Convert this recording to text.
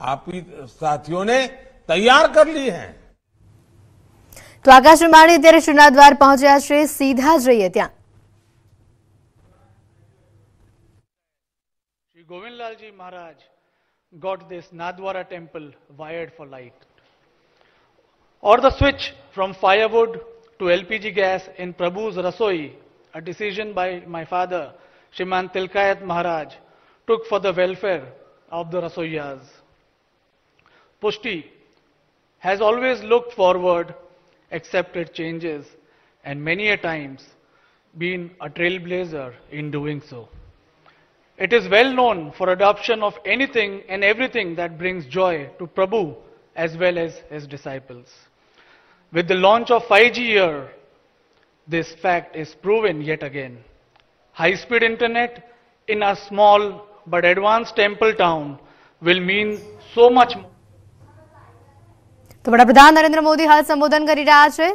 स्थापित साथियों ने तैयार कर ली है તો આકાશ અંબાણી અત્યારે શ્રીનાથ દ્વાર પહોંચ્યા છે સીધા જઈએ ત્યાં Sri Govindlal Ji Maharaj got this Nadwara temple wired for light. Or the switch from firewood to LPG gas in Prabhu's Rasoi, a decision by my father, Shriman Tilkayat Maharaj, took for the welfare of the Rasoiyas. Pushti has always looked forward, accepted changes, and many a times been a trailblazer in doing so. It is well known for adoption of anything and everything that brings joy to Prabhu as well as his disciples. With the launch of 5G here, this fact is proven yet again. High speed internet in a small but advanced temple town will mean so much more. તો વડાપ્રધાન નરેન્દ્ર મોદી હાલ સંબોધન કરી રહ્યા છે.